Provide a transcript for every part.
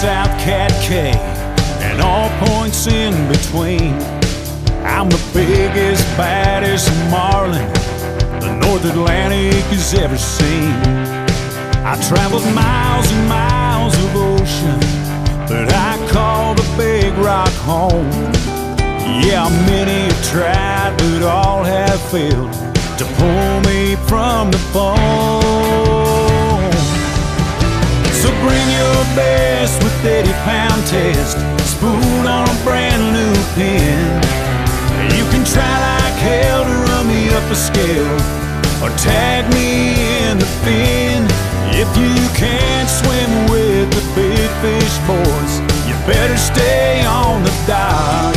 South Cat Cay and all points in between. I'm the biggest, baddest marlin the North Atlantic has ever seen. I traveled miles and miles of ocean, but I call the big rock home. Yeah, many have tried, but all have failed to pull me from the foam. Bring your best with 80 pound test, spoon on a brand new pin. You can try like hell to run me up a scale or tag me in the fin. If you can't swim with the big fish boys, you better stay on the dock.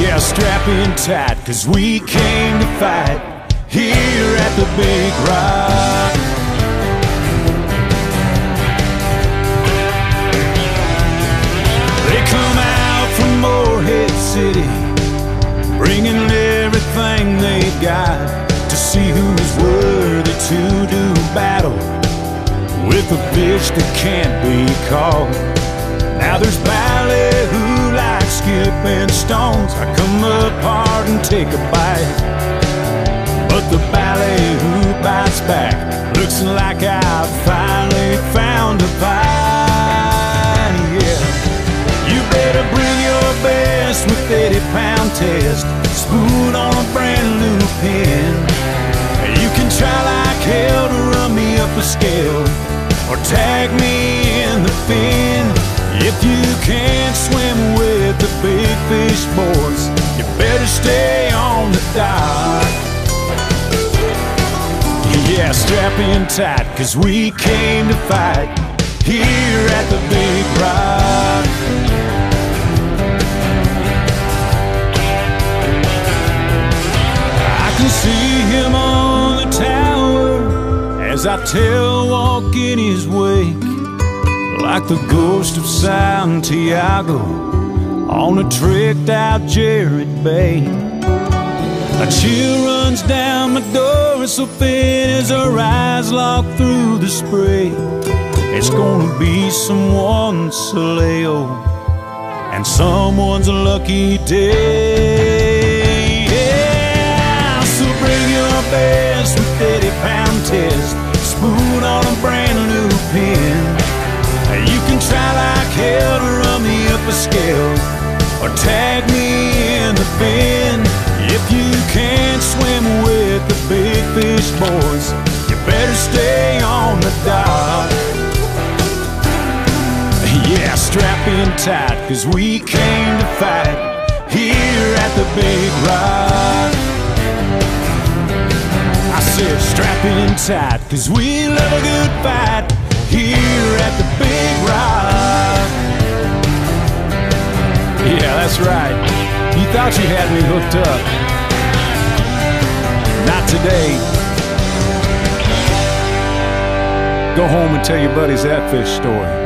Yeah, strap in tight, cause we came to fight here at the Big Rock. To see who's worthy to do battle with a fish that can't be caught. Now there's ballet who like skipping stones. I come up hard and take a bite. But the ballyhoo bites back looks like I've finally found a fight. Yeah. You better bring your best with 80 pound test. Spoon on If you can't swim with the big fish boys, you better stay on the dock. Yeah, strap in tight, cause we came to fight here at the Big Rock. I can see him on the tower as I tail walk in his wake, like the ghost of Santiago on a tricked out Jarrett Bay. A chill runs down my dorsal fin as her eyes lock through the spray. It's gonna be someone's Soleo and someone's a lucky day. Yeah, so bring your best with 80 pound test, boys, you better stay on the dock. Yeah, strap in tight, cause we came to fight here at the Big Rock. I said, strap in tight, cause we love a good fight here at the Big Rock. Yeah, that's right. You thought you had me hooked up. Not today. Go home and tell your buddies that fish story.